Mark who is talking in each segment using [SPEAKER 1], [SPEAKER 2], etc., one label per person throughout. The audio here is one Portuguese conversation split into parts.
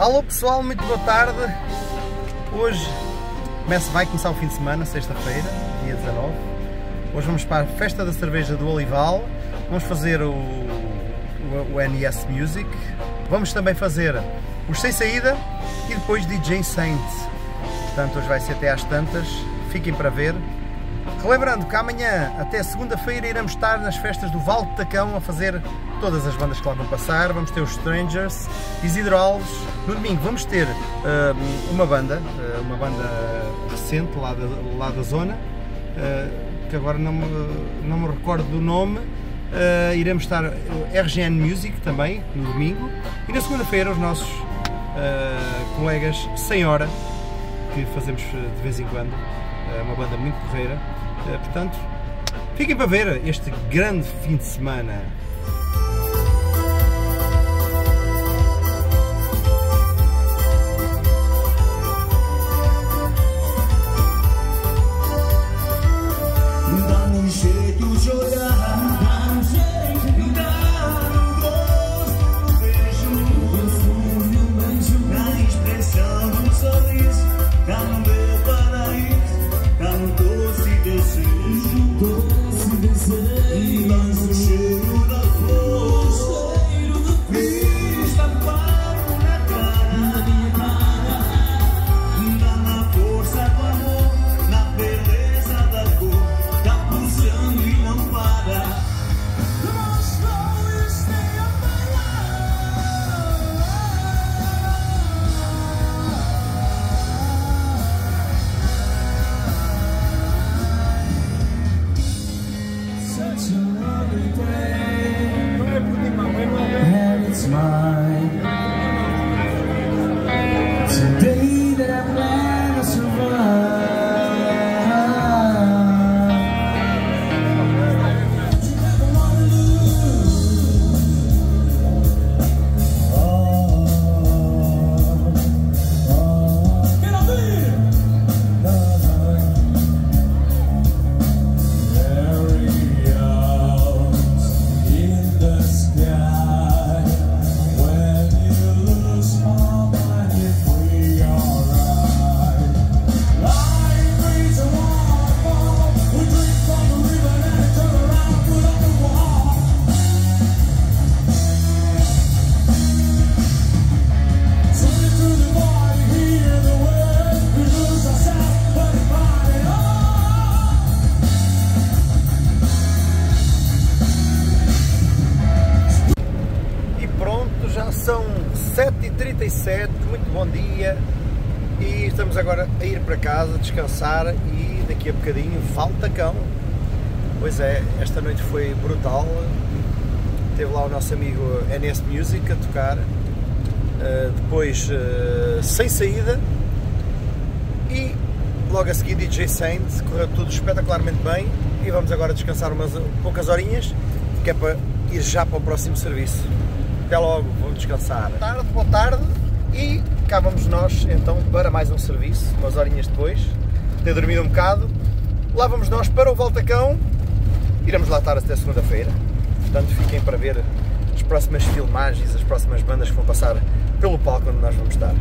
[SPEAKER 1] Alô pessoal, muito boa tarde. Hoje começa, vai começar o fim de semana, sexta-feira, dia 19. Hoje vamos para a festa da cerveja do Olival. Vamos fazer o, o, o NES Music. Vamos também fazer os Sem Saída e depois DJ Saint. Portanto, hoje vai ser até às tantas. Fiquem para ver. Relembrando que amanhã até segunda-feira iremos estar nas festas do Val de Tacão a fazer todas as bandas que lá vão passar. Vamos ter os Strangers, Isidro Alves. No domingo vamos ter uh, uma banda, uh, uma banda recente lá da, lá da zona, uh, que agora não me, não me recordo do nome. iremos estar RGN Music também no domingo e na segunda-feira os nossos colegas Sem Hora, que fazemos de vez em quando, é uma banda muito correira. Portanto, fiquem para ver este grande fim de semana. são 7h37, muito bom dia e estamos agora a ir para casa descansar e daqui a bocadinho falta cão. Pois é, esta noite foi brutal, teve lá o nosso amigo NS Music a tocar, uh, depois uh, sem saída e logo a seguir DJ Saint, correu tudo espetacularmente bem e vamos agora descansar umas poucas horinhas que é para ir já para o próximo serviço. Até logo, vamos descansar. Boa tarde, boa tarde e cá vamos nós então para mais um serviço, umas horinhas depois, ter dormido um bocado. Lá vamos nós para o Voltacão, iremos lá estar até segunda-feira, portanto fiquem para ver as próximas filmagens, as próximas bandas que vão passar pelo palco onde nós vamos estar.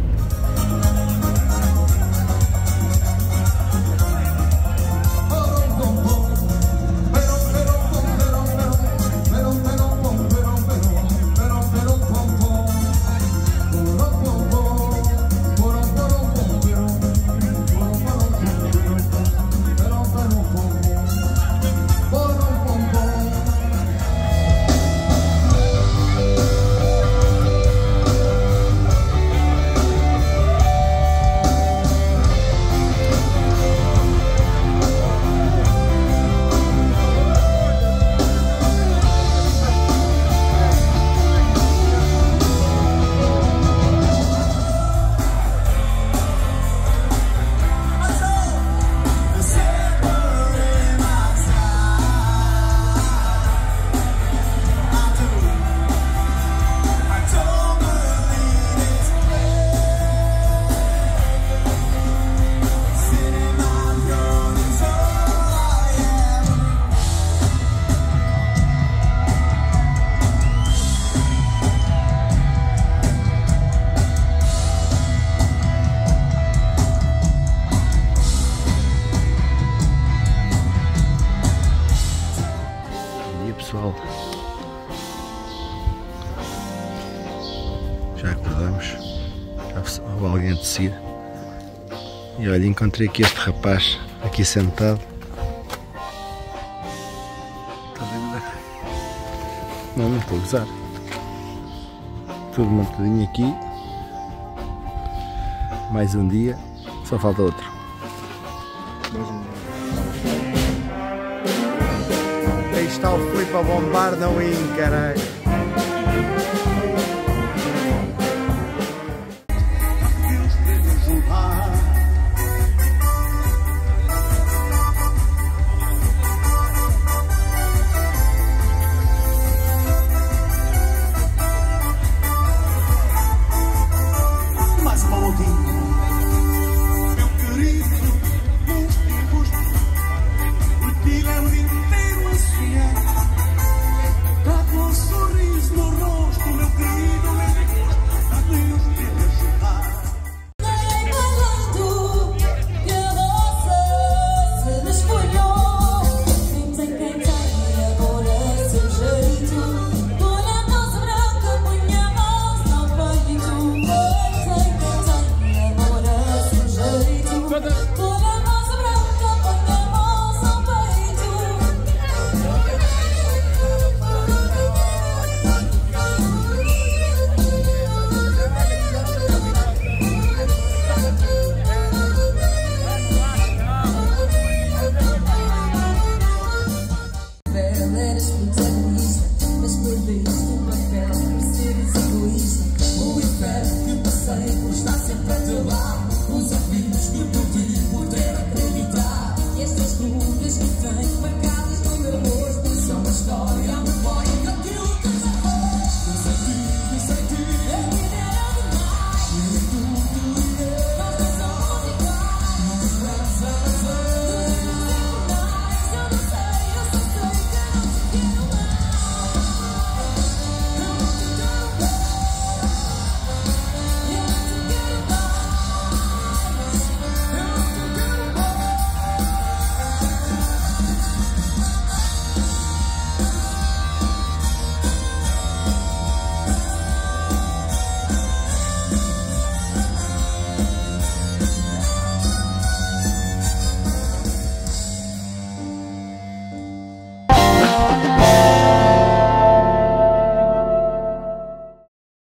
[SPEAKER 2] Já acordamos. Já houve alguém a descer. E olha, encontrei aqui este rapaz aqui sentado. Está vendo? Não, não estou a gozar. Tudo montadinho aqui. Mais um dia. Só falta outro. Mais um dia. Aí está o Filipe a bombar na Win, caralho.